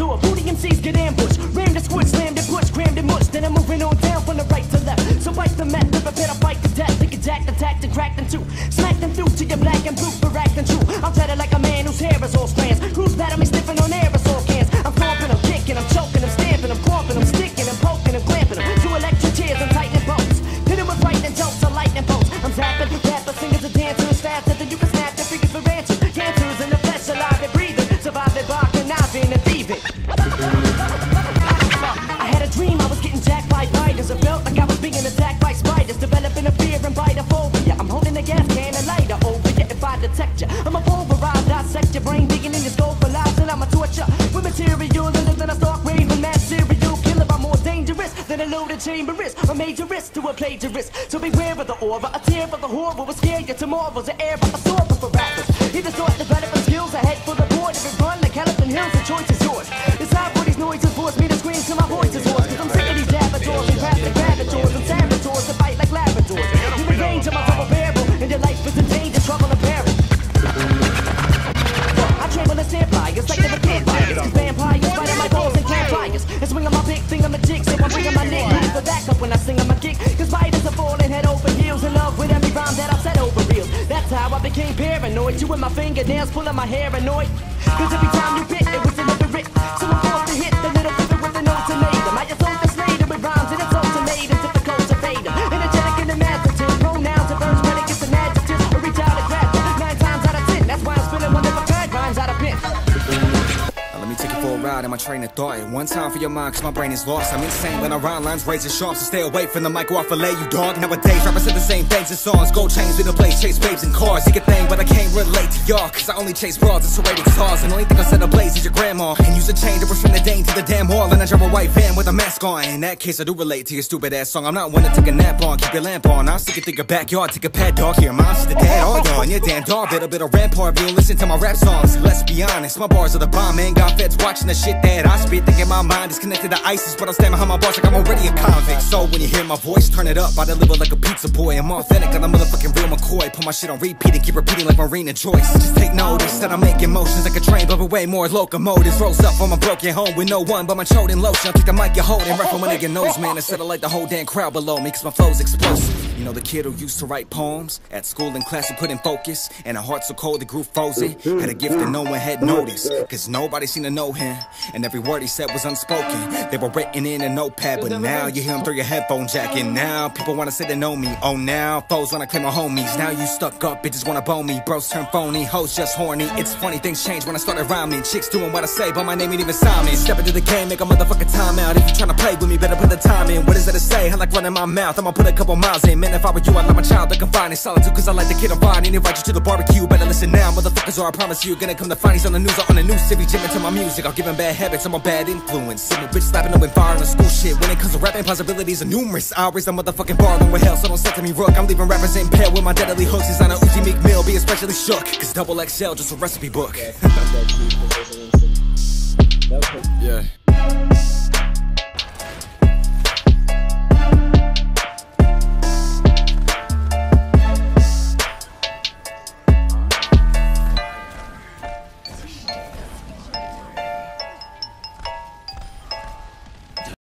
door. Booty MCs get ambushed. Ram the squid, slammed and push, crammed and mush. Then I'm moving on down from the right to left. So wipe the mat, live a bit of fight to death. Think attack, attacked and cracked in two. Smack them through to your black and blue dangerous than a loaded chamber is. A major risk to a plagiarist. So beware of the aura, a tear of the horror will scare you tomorrow's an air, but a sword for rappers. That's how I became paranoid. You and my fingernails pulling my hair annoyed. Cause every time you bit, it was deliberate. So I'm train of thought. One time for your mind, cause my brain is lost. I'm insane when I rhyme lines razor sharp, so stay away from the mic or I'll fillet you, dog. Nowadays, rappers say the same things in songs. Gold chains in the place, chase babes and cars. You can thing, but I can't relate to y'all, cause I only chase broads and serrated guitars. And only thing I set ablaze is your grandma. And use a chain to from the Dane to the damn wall. And I drive a white van with a mask on. In that case, I do relate to your stupid ass song. I'm not one to take a nap on, keep your lamp on. I'm sick of think your backyard, take a pet dog here. Mom's the dad, all. And your damn dog, little bit of rampart. You listen to my rap songs, let's be honest. My bars are the bomb, man. Got feds watching the shit that I spit. Thinking my mind is connected to ISIS, but I'm standing behind my bars like I'm already a convict. So when you hear my voice, turn it up. I deliver like a pizza boy. I'm authentic, I'm a motherfucking real McCoy. Put my shit on repeat and keep repeating like Marina Joyce. Just take notice that I'm making motions like a train, but with way more locomotives. Rolls up on my broken home with no one but my chosen lotion. I take the mic you're holding, rap from a nigga knows, man. Instead of like the whole damn crowd below me, cause my flow's explosive. You know the kid who used to write poems at school and class who put in focus, and a heart so cold the grew frozen. Had a gift that no one had noticed, cause nobody seemed to know him, and every word he said was unspoken. They were written in a notepad, but now you hear him through your headphone jack, and now people wanna say they know me. Oh, now foes wanna claim my homies. Now you stuck up, bitches wanna bone me. Bros turn phony, hoes just horny. It's funny, things change when I started rhyming. Chicks doing what I say, but my name ain't even Simon. Step into the game, make a motherfucking time out. If you tryna play with me, better put the time in. What is there to say? I like running my mouth, I'ma put a couple miles in. Man, if I were you, I'd let my child a fine in solitude, cause I like the kid I'm fine. And invite you to the barbecue. Better listen now, motherfuckers, or I promise you, gonna come to find he's on the news or on the news. If he jamming to my music, I'll give him bad habits, I'm a bad influence. I'm a bitch slapping up and firing school shit. When it comes to rapping, possibilities are numerous. I'll raise the motherfucking bar with hell, so don't say to me, Rook. I'm leaving rappers in impaired with my deadly hooks. He's on a Uzi Meek Mill, be especially shook. Cause double XL, just a recipe book. yeah.